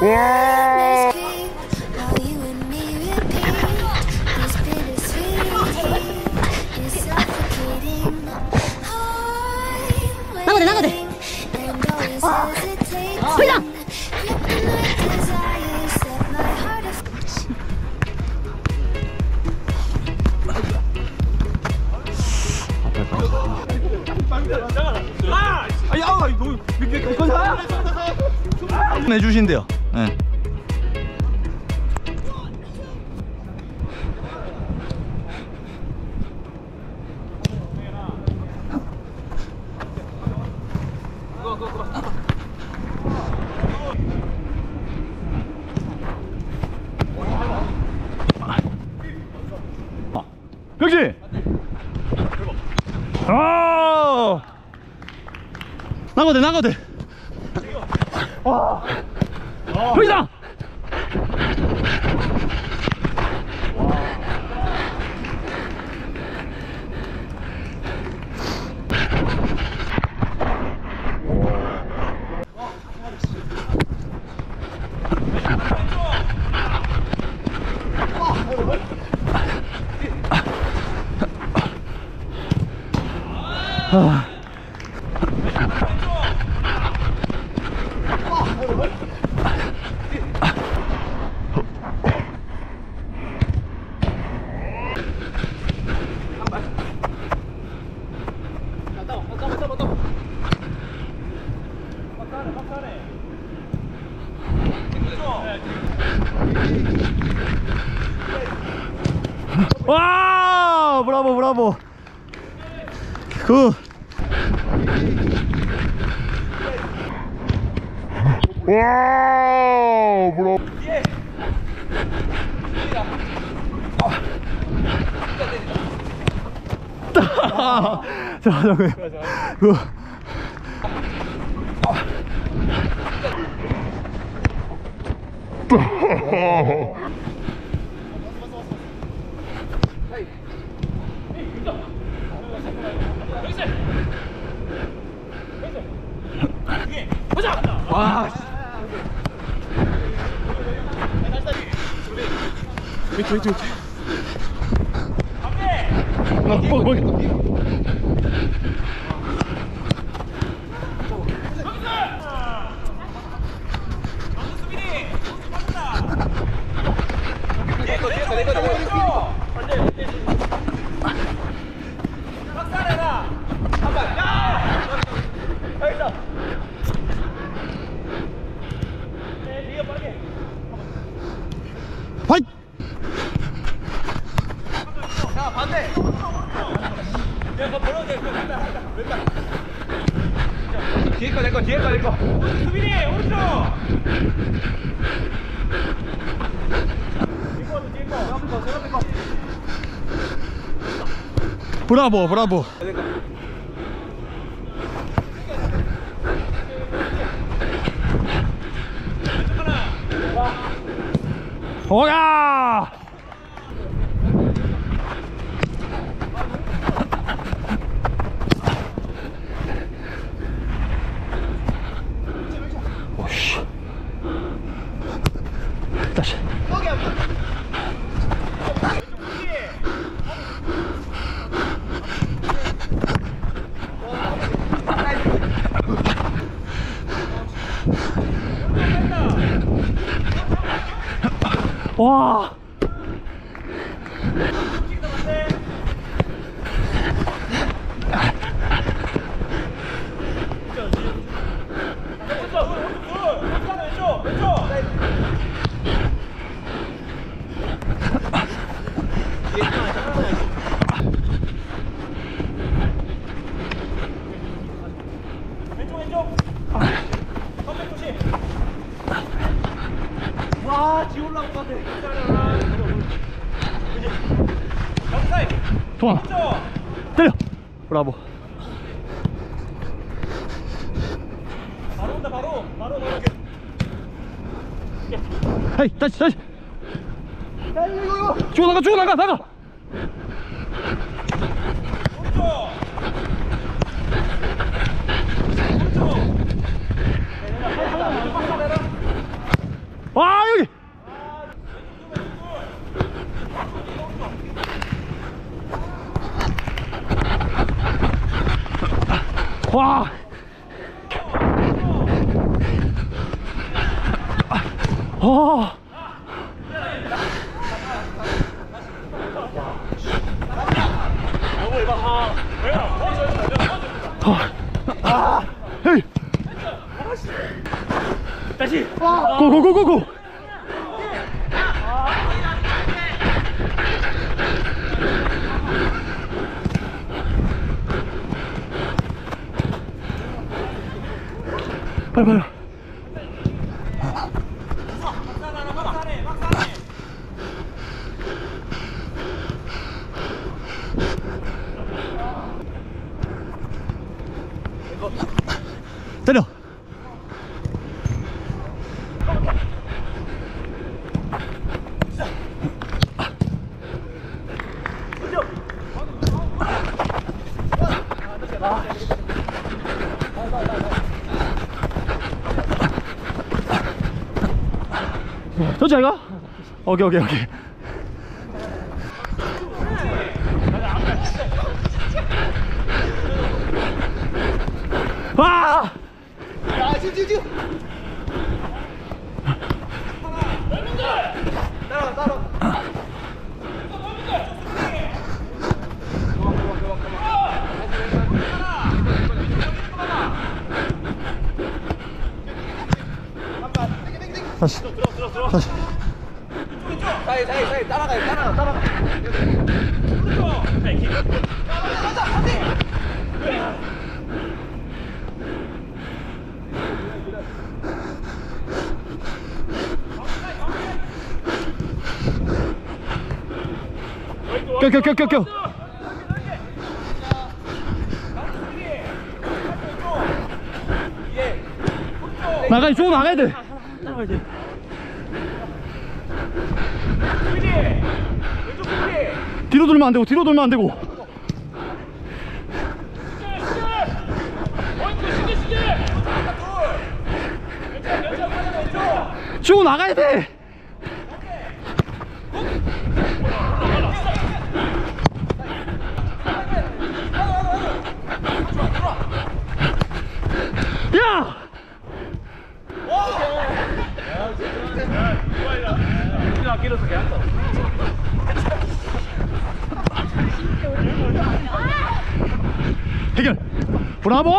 Let's keep while you and me repeat this bittersweet. It's suffocating. I'm 나가대, 나가대. waiting and 해주신대요. 네. 병신! 아! 나가대 나가대 회장! 와 브라보 브라보 굿 와, 브라보. 자, 잠깐. 그. 와. 왼쪽 왼쪽 왼쪽. 나 뭐, 뭐. 화이트! 뒤에 거, 내 거, 뒤에 거, 내 거. 수빈이, 오른쪽! 브라보 브라보 오야 다시 와, 지 올라온 것 같아. 기다려라. 영사이! 동아 왼쪽! 때려 브라보 바로 온다, 바로! 바로 넣을게. 헤이 다시 다시 쭉 나가 쭉 나가 나가 아 여기 와 어. 아. 다시 고고고고고. 빨리 빨리. 때려. 저지 아이가? 오케이 오케이 오케이 와! 다시 다시 사이 사이 사이 따라가요 따라가 따라가 껴껴껴껴껴. 나가 쭉 나가야 돼 뒤로 돌면 안 되고 뒤로 돌면 안 되고. 쭉 나가야 돼! 야! 길어서 괜찮다 해결. 브라보